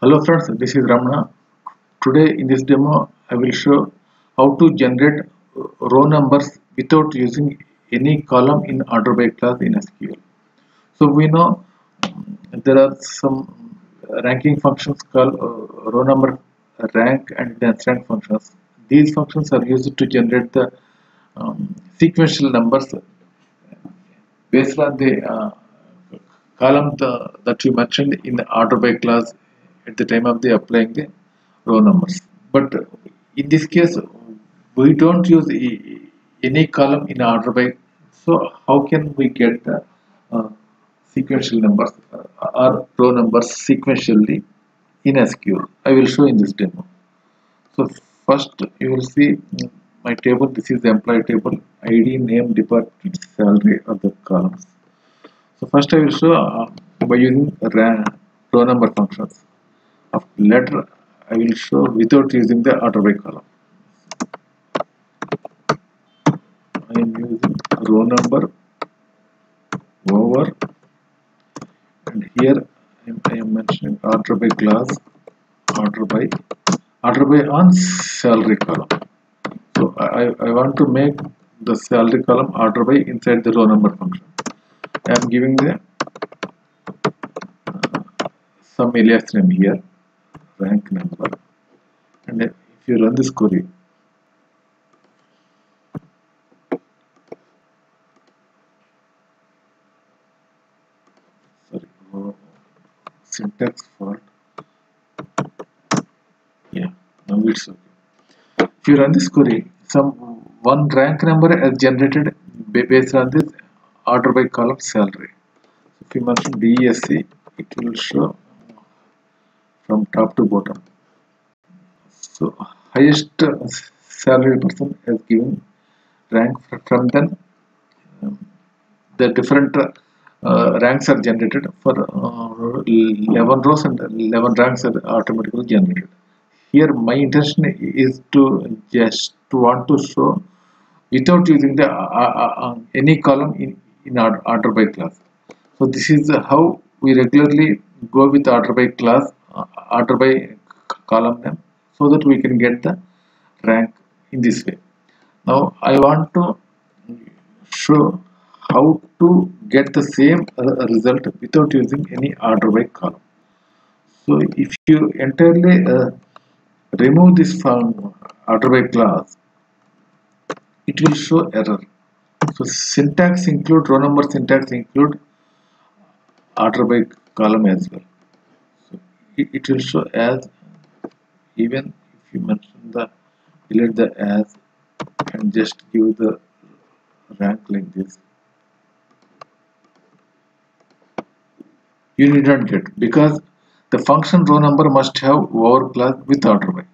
Hello friends, this is Ramana. Today in this demo I will show how to generate row numbers without using any column in order by clause in SQL. So we know um, there are some ranking functions called uh, row number rank and dense rank functions. These functions are used to generate the um, sequential numbers based on the uh, column the, that we mentioned in the order by clause at the time of the applying the row numbers. But in this case, we don't use any column in order by. So how can we get the uh, sequential numbers uh, or row numbers sequentially in SQL? I will show in this demo. So first you will see my table. This is the employee table. ID, name, department, salary are the columns. So first I will show uh, by using row number functions. Of later I will show without using the order by column. I am using row number over and here I am, I am mentioning order by clause order by order by on salary column. So I, I want to make the salary column order by inside the row number function. I am giving the uh, some alias name here rank number and if you run this query sorry syntax fault yeah now it's okay. If you run this query some one rank number is generated based on this order by column salary. So if you mention DSC it will show from top to bottom. So highest salary person is given rank from then um, the different uh, ranks are generated for uh, 11 rows and 11 ranks are automatically generated. Here my intention is to just to want to show without using the uh, uh, any column in, in order by clause. So this is how we regularly go with order by clause. uh, order by column name so that we can get the rank in this way. Now I want to show how to get the same result without using any order by column. So if you entirely uh, remove this from order by clause it will show error. So syntax include row number syntax include order by column as well it, will show as even if you mention the delete the as and just give the rank like this. You need not get because the function row number must have over clause with order by.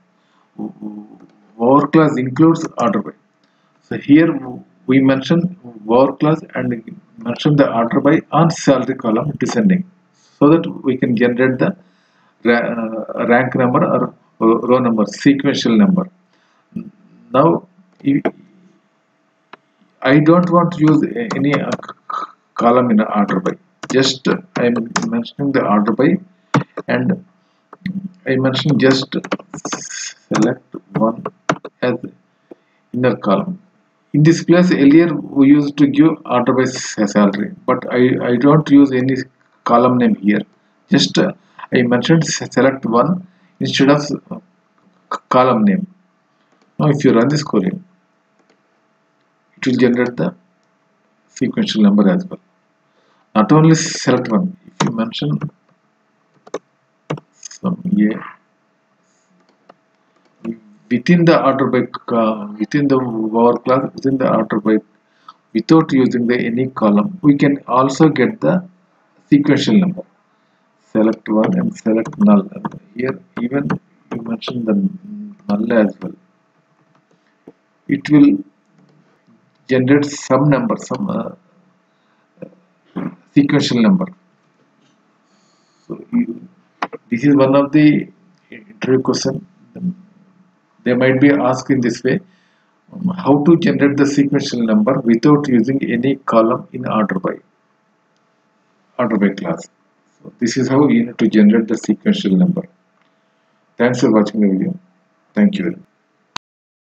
Over clause includes order by. So here we mention over clause and mention the order by on salary column descending so that we can generate the rank number or row number sequential number. Now I don't want to use any uh, column in order by. Just I am mentioning the order by and I mention just select one as inner column. In this place earlier we used to give order by salary but I, I don't use any column name here. Just uh, I mentioned select one instead of column name. Now if you run this query it will generate the sequential number as well. Not only select one if you mention some a within the order by uh, within the over clause within the order by without using the any column we can also get the sequential number select one and select null. And here even you mention the null as well. It will generate some number some uh, sequential number. So you, this is one of the interview question. They might be asked in this way um, how to generate the sequential number without using any column in order by order by clause this is how you need to generate the sequential number. Thanks for watching the video. Thank you